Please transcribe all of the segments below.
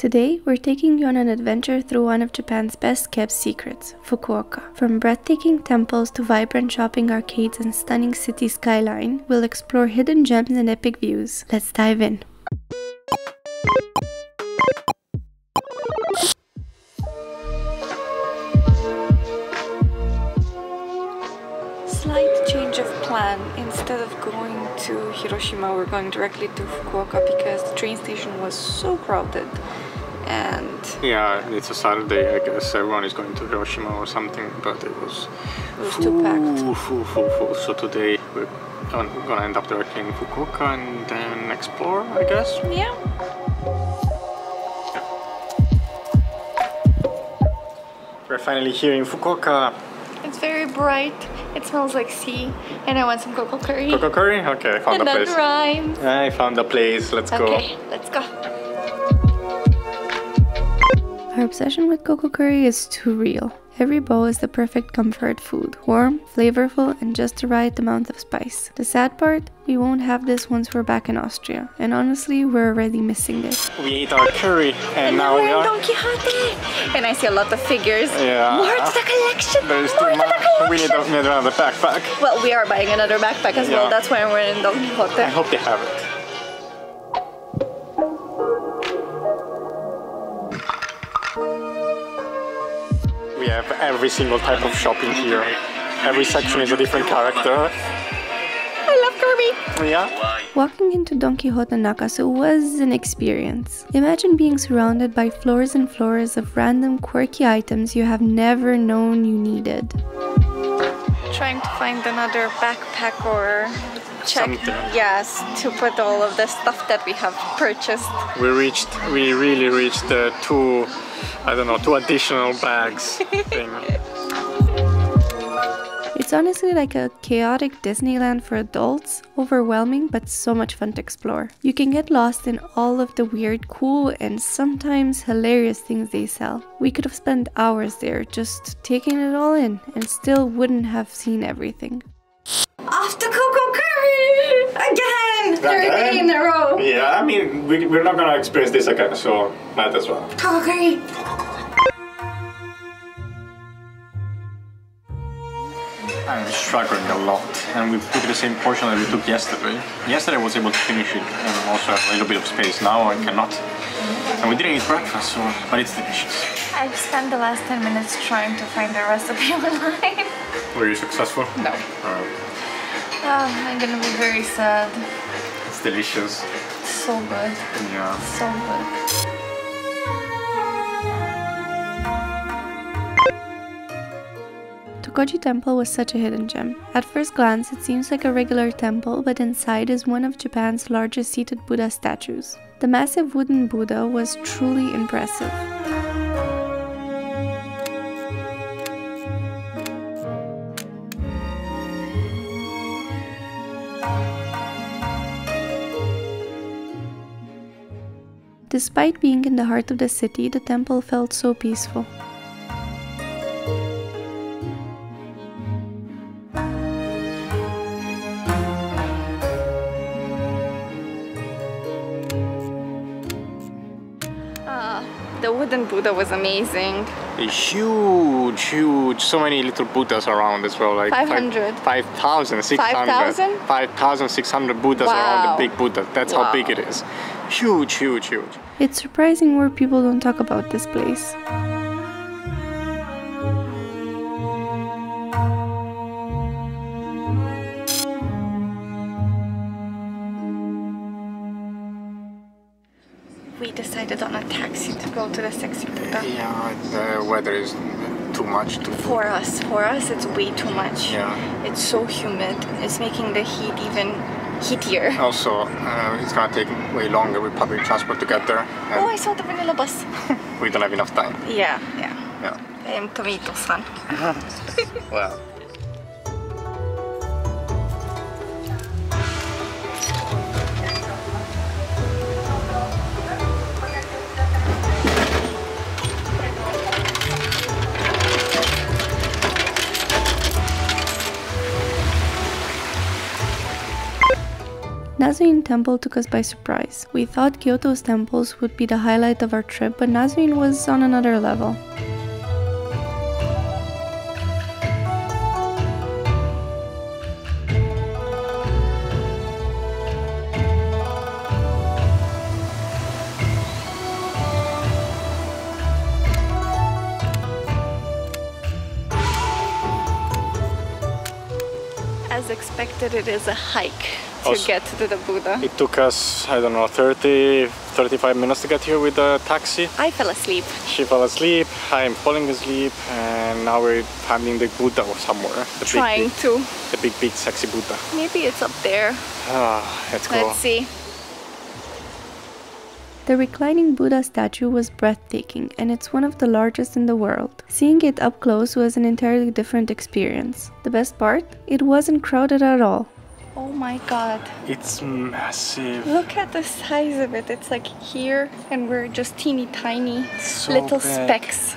Today, we're taking you on an adventure through one of Japan's best kept secrets, Fukuoka. From breathtaking temples to vibrant shopping arcades and stunning city skyline, we'll explore hidden gems and epic views. Let's dive in. Slight change of plan. Instead of going to Hiroshima, we're going directly to Fukuoka because the train station was so crowded. And Yeah, it's a Saturday. I guess everyone is going to Hiroshima or something, but it was It was too packed. full, full, full, full. So today we're gonna end up directly in Fukuoka and then explore, I guess. yeah, We're finally here in Fukuoka. it's very bright. It smells like sea. And I want some CoCo curry. Coco curry? Okay, I found and a place. rhymes. I found a place. Let's go. Okay, let's go. Our obsession with CoCo curry is too real. Every bowl is the perfect comfort food warm, flavorful, and just the right amount of spice. The sad part? We won't have this once we're back in Austria, and honestly, we're already missing it. We ate our curry and, now we are. in Don Quijote! And I see a lot of figures. Yeah. More to the collection! There is More too to the much. We need, collection! a, need another backpack. Well, we are buying another backpack as well. That's why we're in Don Quijote. I hope they have it. Every single type of shopping here. Every section is a different character. I love Kirby! Yeah. Walking into Don Quijote Nakasu was an experience. Imagine being surrounded by floors and floors of random quirky items you have never known you needed. Trying to find another backpack or check, Something. yes, to put all of the stuff that we have purchased. We reached. We really reached the two. I don't know, two additional bags thing. It's honestly like a chaotic Disneyland for adults, overwhelming but so much fun to explore. You can get lost in all of the weird, cool, and sometimes hilarious things they sell. We could have spent hours there just taking it all in and still wouldn't have seen everything. Off to Coco Curry! Again! Third day in a row! Yeah, I mean, we, we're not gonna experience this again, so might as well. Coco Curry! I'm struggling a lot, and we took the same portion that we took yesterday. Yesterday I was able to finish it, and also have a little bit of space. Now I cannot. And we didn't eat breakfast, so but it's delicious. I've spent the last 10 minutes trying to find the recipe online. Were you successful? No. Uh, Oh, I'm gonna be very sad. It's delicious. So good. Yeah. So good. Tochoji Temple was such a hidden gem. At first glance, it seems like a regular temple, but inside is one of Japan's largest seated Buddha statues. The massive wooden Buddha was truly impressive. Despite being in the heart of the city, the temple felt so peaceful. Ah, the wooden Buddha was amazing. A huge, huge, so many little Buddhas around as well. Like 500. 5,600. 5,000? 5,600 Buddhas around the big Buddha. That's how big it is. Huge, huge, huge. It's surprising where people don't talk about this place. We decided on a taxi to go to the sexy Buddha. Yeah, the weather is too much to For us, for us, it's way too much. Yeah. It's so humid. It's making the heat even heatier. Also, uh, it's gonna take way longer with public transport to get there, Oh, I saw the vanilla bus. we don't have enough time. yeah, yeah. Yeah. I am tomato-san. Well. Nanzoin Temple took us by surprise. We thought Kyoto's temples would be the highlight of our trip, but Nanzoin was on another level. As expected, it is a hike to Also- get to the Buddha. It took us, I don't know, 30, 35 minutes to get here with the taxi. I fell asleep. She fell asleep, I'm falling asleep, and now we're finding the Buddha or somewhere. The Trying big, to. the big, big, sexy Buddha. Maybe it's up there. Ah, let's go. Let's see. The reclining Buddha statue was breathtaking, and it's one of the largest in the world. Seeing it up close was an entirely different experience. The best part? It wasn't crowded at all. Oh my god. It's massive. Look at the size of it. It's like here, and we're just teeny tiny So little big. specks.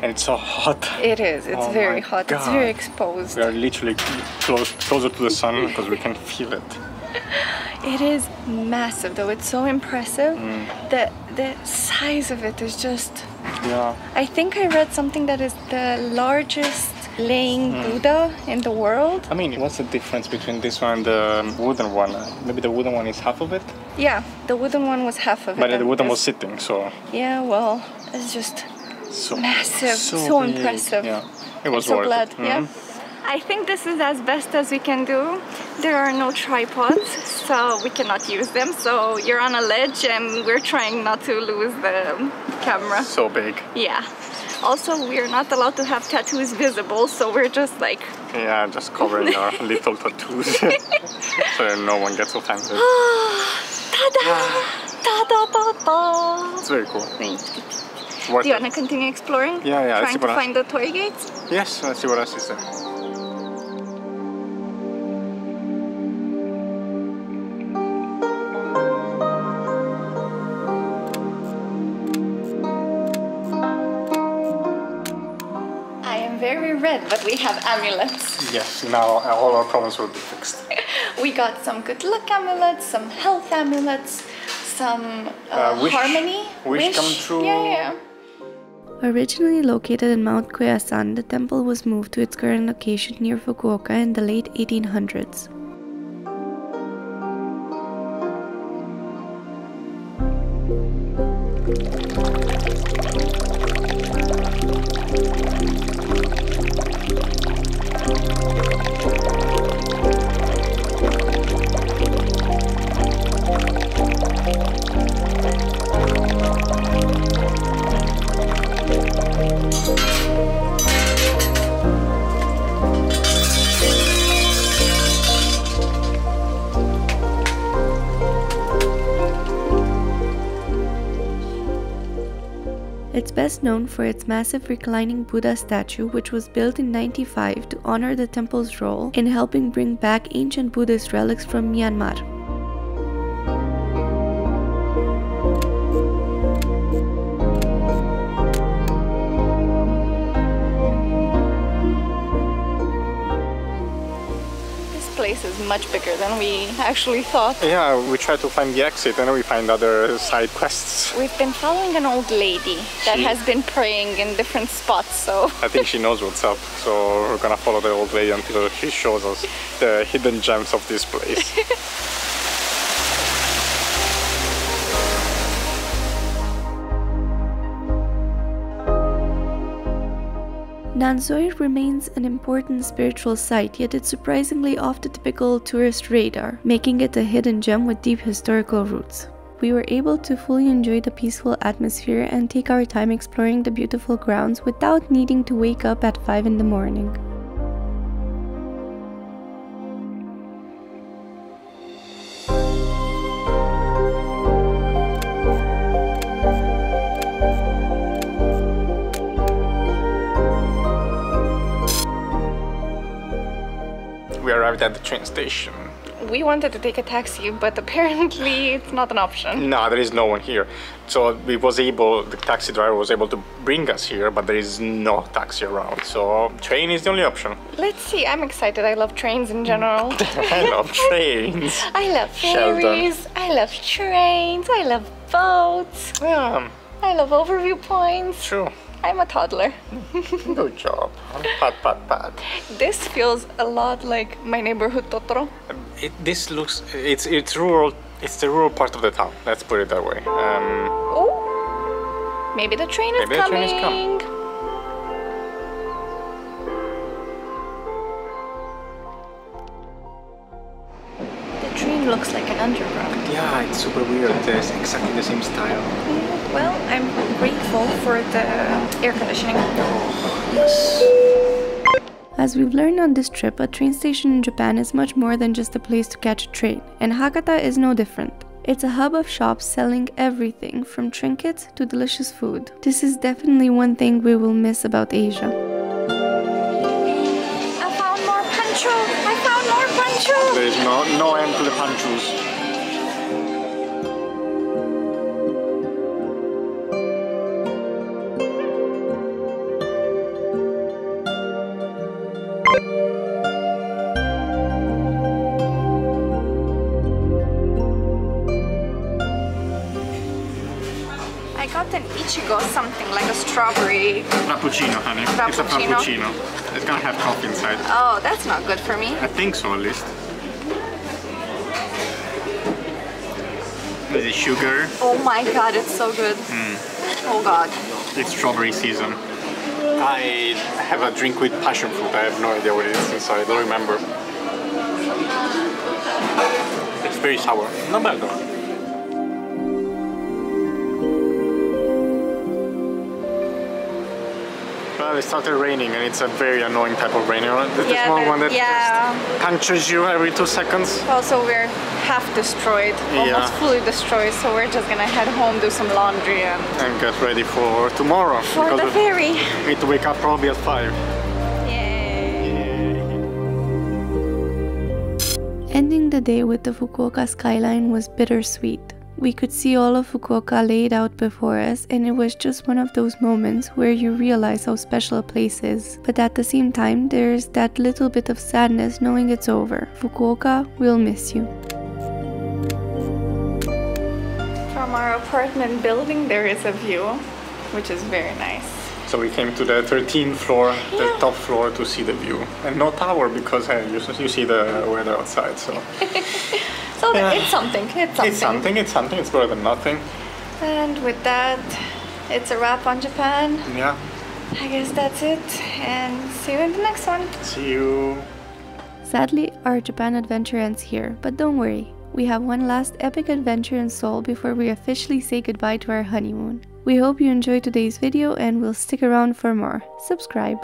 And it's so hot. It is. It's Oh very hot. It's very exposed. We are literally close, closer to the sun because we can feel it. It is massive, though. It's so impressive. Mm. The the size of it is just. Yeah. I think I read something that is the largest laying Mm. Buddha in the world. I mean, what's the difference between this one and the wooden one? Maybe the wooden one is half of it, Yeah, the wooden one was half of it. but the and wooden was sitting, so Yeah, well, it's just so Massive, so big. impressive. Yeah, it was so worth glad. it. Yeah. Mhm. I think this is as best as we can do. There are no tripods, so we cannot use them. So you're on a ledge, and we're trying not to lose the camera. So big. Yeah. Also, we're not allowed to have tattoos visible, so we're just like, Yeah, just covering our little tattoos, so no one gets offended. ta-da, ta-da-da-da. It's very cool. Worth Do you want to continue exploring? Yeah, yeah, let's Trying see to find the torii gates? Yes, let's see what else is there. Very we have amulets. Yes, now all our problems will be fixed. We got some good luck amulets, some health amulets, some uh, Uh, wish- harmony. wish come true. Yeah, yeah. Originally located in Mount Koyasan, the temple was moved to its current location near Fukuoka in the late 1800s. It's best known for its massive reclining Buddha statue, which was built in 95 to honor the temple's role in helping bring back ancient Buddhist relics from Myanmar. Place is much bigger than we actually thought. Yeah, we try to find the exit and we find other side quests. We've been following an old lady that She- has been praying in different spots, so I think she knows what's up, so we're gonna follow the old lady until she shows us the hidden gems of this place. Nanzoin remains an important spiritual site, yet it's surprisingly off the typical tourist radar, making it a hidden gem with deep historical roots. We were able to fully enjoy the peaceful atmosphere and take our time exploring the beautiful grounds without needing to wake up at 5 in the morning. At the train station. we wanted to take a taxi, but apparently it's not an option. No, there is no one here. So we was able, the taxi driver was able to bring us here, but there is no taxi around. So train is the only option. Let's see. I'm excited. I love trains in general. I love trains. I love Sheldon. ferries. I love trains. I love boats. Yeah, I love overview points. true. I'm a toddler. Good job. Pat, pat, pat. This feels a lot like my neighborhood Totoro. It, this looks, it's it's rural. It's the rural part of the town. Let's put it that way. Um, Oh, maybe the train is Maybe the train is coming. The train looks like an underground. yeah, it's super weird. It's exactly the same style. Well, I'm grateful for the air conditioning. Yes. As we've learned on this trip, a train station in Japan is much more than just a place to catch a train, and Hakata is no different. It's a hub of shops selling everything from trinkets to delicious food. This is definitely one thing we will miss about Asia. I found more pancho! I found more pancho! There is no no end to the panchos. Ichigo, something like a strawberry. Frappuccino, honey. It's a Frappuccino? frappuccino. It's gonna have coffee inside. Oh, that's not good for me. I think so, at least. Is it sugar? Oh my god, it's so good. Hmm. Oh god. It's strawberry season. I have a drink with passion fruit. I have no idea what it is inside. I don't remember. It's very sour. Not bad though. It started raining and it's a very annoying type of rain. You know, the Yeah, small one that yeah. just punctures you every two seconds. Also, we're half destroyed, almost Yeah. fully destroyed, so we're just gonna head home, do some laundry, and And get ready for tomorrow. for because the we ferry. need to wake up probably at 5. Ending the day with the Fukuoka skyline was bittersweet. We could see all of Fukuoka laid out before us, and it was just one of those moments where you realize how special a place is. But at the same time, there's that little bit of sadness knowing it's over. Fukuoka, we'll miss you. From our apartment building, there is a view, which is very nice. So we came to the 13th floor, the Yeah. top floor to see the view. And no tower because hey, you, you see the weather outside. So Uh, so Yeah. it's something. It's something. it's something, it's something, it's better than nothing. And with that, it's a wrap on Japan. Yeah. I guess that's it. And see you in the next one. See you. Sadly, our Japan adventure ends here, but don't worry. We have one last epic adventure in Seoul before we officially say goodbye to our honeymoon. We hope you enjoyed today's video and will stick around for more. Subscribe.